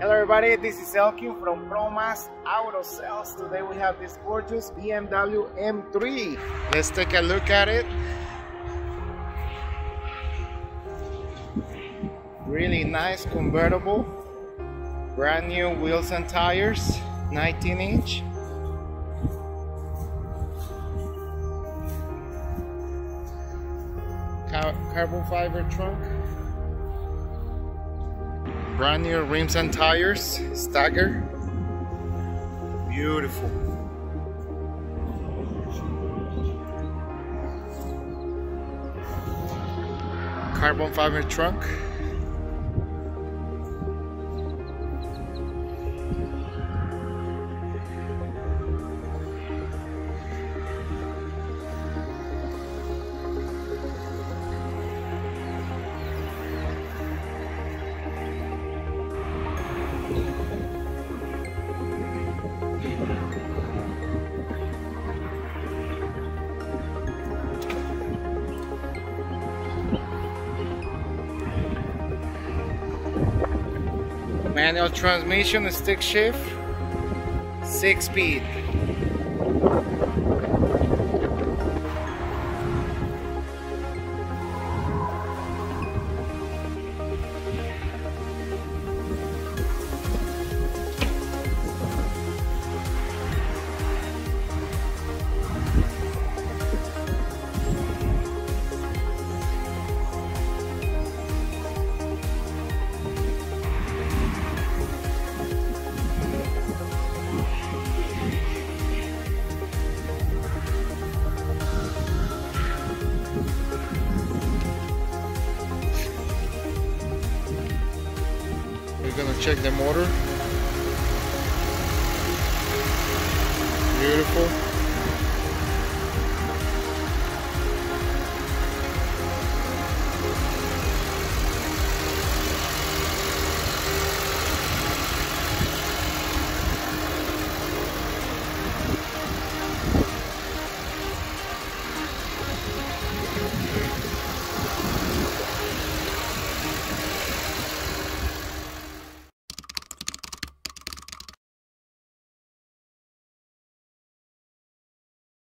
Hello everybody, this is Elkin from Promas Auto Sales. Today we have this gorgeous BMW M3. Let's take a look at it. Really nice convertible. Brand new wheels and tires, 19 inch. Carbon fiber trunk brand new rims and tires stagger. Beautiful. Carbon fiber trunk manual transmission stick shift 6 speed gonna check the motor. Beautiful